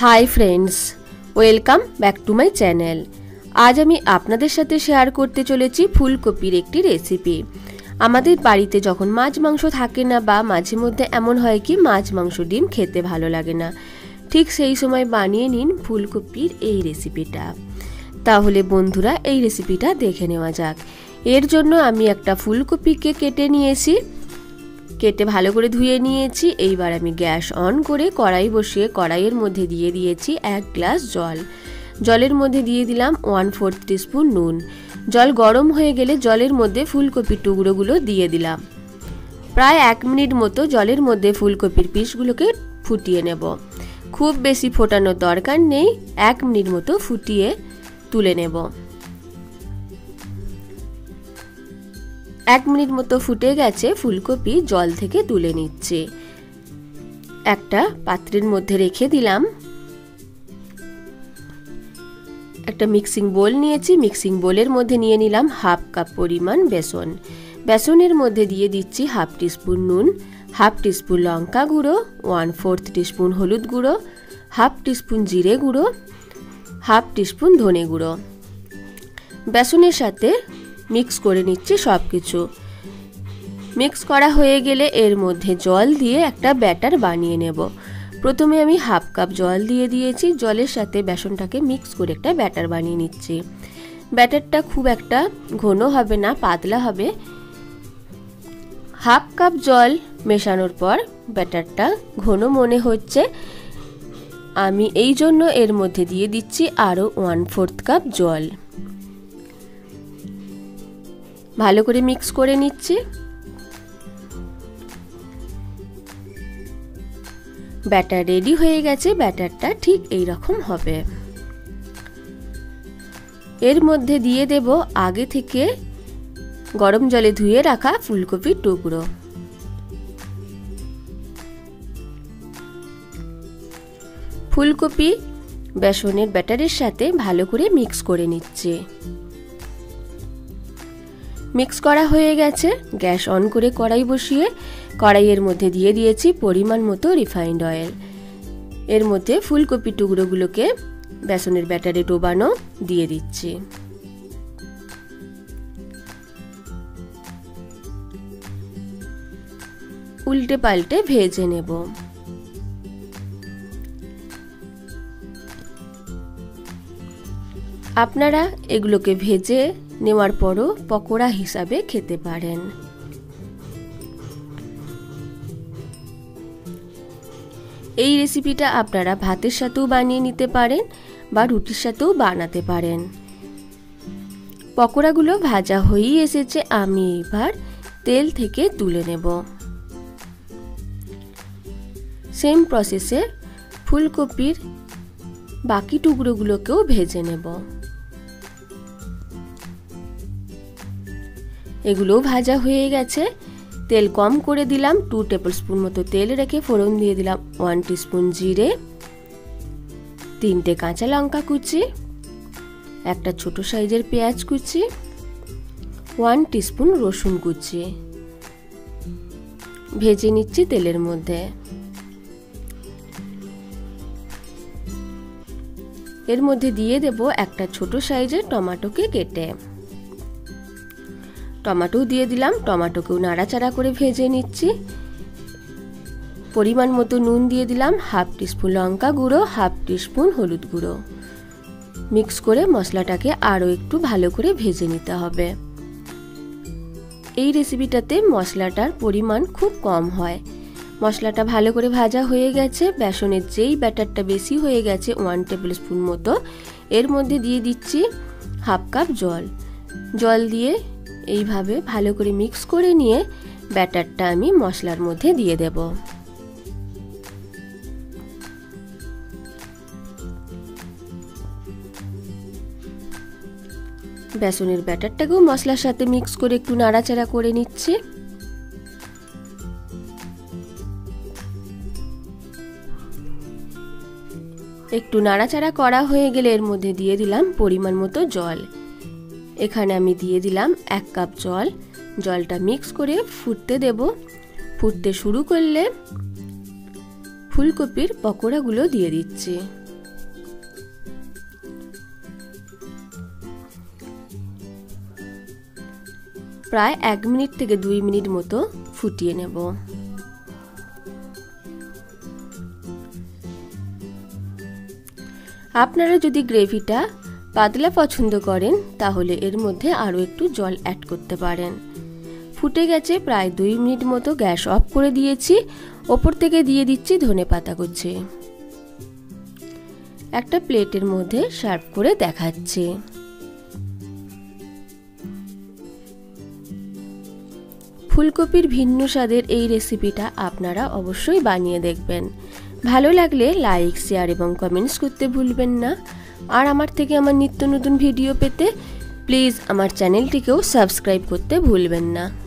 Hi friends, welcome back to my channel. আজ আমি আপনাদের সাথে শেয়ার করতে চলেছি ফুলকপির একটি রেসিপি। আমাদের বাড়িতে যখন মাছ মাংস থাকে না বা মাঝে মধ্যে এমন হয় কি মাছ মাংস ডিম খেতে ভালো লাগে না, ঠিক সেই সময় বানিয়ে নিন ফুলকপির এই রেসিপিটা। তাহলে বন্ধুরা, এই রেসিপিটা দেখে নেওয়া যাক। এর জন্য আমি একটা ফুলকপিকে কেটে নিয়েছি। কেটে ভালো করে ধুয়ে নিয়েছি। এইবার আমি গ্যাস অন করে কড়াই বসিয়ে কড়াইয়ের মধ্যে দিয়ে দিয়েছি এক গ্লাস জল। জলের মধ্যে দিয়ে দিলাম ওয়ান ফোর্থ টিস্পুন নুন। জল গরম হয়ে গেলে জলের মধ্যে ফুলকপির টুকরোগুলো দিয়ে দিলাম। প্রায় এক মিনিট মতো জলের মধ্যে ফুলকপির পিসগুলোকে ফুটিয়ে নেব। খুব বেশি ফোটানোর দরকার নেই, এক মিনিট মতো ফুটিয়ে তুলে নেব। এক মিনিট মতো ফুটে গেছে ফুলকপি, জল থেকে তুলে নিচ্ছে। একটা পাত্রের মধ্যে রেখে দিলাম। একটা মিক্সিং বোল নিয়েছি, মিক্সিং বোলের মধ্যে নিয়ে নিলাম হাফ কাপ পরিমাণ বেসন। বেসনের মধ্যে দিয়ে দিচ্ছি হাফ টিস্পুন নুন, হাফ টিস্পুন লঙ্কা গুঁড়ো, ওয়ান ফোর্থ টিস্পুন হলুদ গুঁড়ো, হাফ টিস্পুন জিরে গুঁড়ো, হাফ টিস্পুন ধনে গুঁড়ো। বেসনের সাথে মিক্স করে নিচ্ছি সব কিছু মিক্স করা হয়ে গেলে এর মধ্যে জল দিয়ে একটা ব্যাটার বানিয়ে নেব। প্রথমে আমি হাফ কাপ জল দিয়ে দিয়েছি, জলের সাথে বেসনটাকে মিক্স করে একটা ব্যাটার বানিয়ে নিচ্ছি। ব্যাটারটা খুব একটা ঘন হবে না, পাতলা হবে। হাফ কাপ জল মেশানোর পর ব্যাটারটা ঘন মনে হচ্ছে। আমি এই জন্য এর মধ্যে দিয়ে দিচ্ছি আরও ওয়ান ফোর্থ কাপ জল। ভালো করে মিক্স করে নিচ্ছি। ব্যাটার রেডি হয়ে গেছে, ব্যাটারটা ঠিক এই রকম হবে। এর মধ্যে দিয়ে দেব আগে থেকে গরম জলে ধুয়ে রাখা ফুলকপির টুকরো। ফুলকপি, বেসনের ব্যাটারের সাথে ভালো করে মিক্স করে নিচ্ছে। মিক্স করা হয়ে গেছে। গ্যাস অন করে কড়াই বসিয়ে কড়াইয়ের মধ্যে দিয়ে দিয়েছি পরিমাণ মতো রিফাইন্ড অয়েল। এর মধ্যে ফুলকপি টুকরোগুলোকে বেসনের ব্যাটারে ডোবানো দিয়ে দিচ্ছি। উল্টে পাল্টে ভেজে নেব। আপনারা এগুলোকে ভেজে নেওয়ার পরও পকোড়া হিসাবে খেতে পারেন। এই রেসিপিটা আপনারা ভাতের সাথেও বানিয়ে নিতে পারেন বা রুটির সাথেও বানাতে পারেন। পকোড়াগুলো ভাজা হয়েই এসেছে, আমি এবার তেল থেকে তুলে নেব। সেম প্রসেসে ফুলকপির বাকি টুকরোগুলোকেও ভেজে নেব। এগুলোও ভাজা হয়ে গেছে। তেল কম করে দিলাম টু টেবিল স্পুন মতো তেল রেখে ফোড়ন দিয়ে দিলাম। ওয়ান টিস্পুন জিরে, তিনটে কাঁচা লঙ্কা কুচি, একটা ছোট সাইজের পেঁয়াজ কুচি, ওয়ান টিস্পুন রসুন কুচি। ভেজে নিচ্ছি তেলের মধ্যে। এর মধ্যে দিয়ে দেব একটা ছোট সাইজের টমাটোকে কেটে টমাটো দিয়ে দিলাম। টমাটোকেও নাড়াচাড়া করে ভেজে নিচ্ছি। পরিমাণ মতো নুন দিয়ে দিলাম, হাফ টিস্পুন লঙ্কা গুঁড়ো, হাফ টিস্পুন হলুদ গুঁড়ো। মিক্স করে মশলাটাকে আরও একটু ভালো করে ভেজে নিতে হবে। এই রেসিপিটাতে মশলাটার পরিমাণ খুব কম হয়। মশলাটা ভালো করে ভাজা হয়ে গেছে, বেসনের যেই ব্যাটারটা বেশি হয়ে গেছে, ওয়ান টেবিল স্পুন মতো, এর মধ্যে দিয়ে দিচ্ছি হাফ কাপ জল। জল দিয়ে এইভাবে ভালো করে মিক্স করে নিয়ে ব্যাটারটা আমি মশলার মধ্যে দিয়ে দেব। বেসনের ব্যাটারটাকেও মশলার সাথে মিক্স করে একটু নাড়াচাড়া করে নিচ্ছি। একটু নাড়াচাড়া করা হয়ে গেলে এর মধ্যে দিয়ে দিলাম পরিমাণ মতো জল। এখানে আমি দিয়ে দিলাম এক কাপ জল। জলটা মিক্স করে ফুটতে দেব। ফুটতে শুরু করলে ফুলকপির পকোড়াগুলো দিয়ে দিচ্ছি। প্রায় এক মিনিট থেকে দুই মিনিট মতো ফুটিয়ে নেব। আপনারা যদি গ্রেভিটা পাতলা পছন্দ করেন, তাহলে এর মধ্যে আরও একটু জল অ্যাড করতে পারেন। ফুটে গেছে প্রায় দুই মিনিট মতো গ্যাস অফ করে দিয়েছি। ওপর থেকে দিয়ে দিচ্ছি ধনে পাতা কুচি। একটা প্লেটের মধ্যে সার্ভ করে দেখাচ্ছি। ফুলকপির ভিন্ন স্বাদের এই রেসিপিটা আপনারা অবশ্যই বানিয়ে দেখবেন। ভালো লাগলে লাইক শেয়ার এবং কমেন্টস করতে ভুলবেন না। আর আমার থেকে আমার নিত্য নতুন ভিডিও পেতে প্লিজ আমার চ্যানেলটিকেও সাবস্ক্রাইব করতে ভুলবেন না।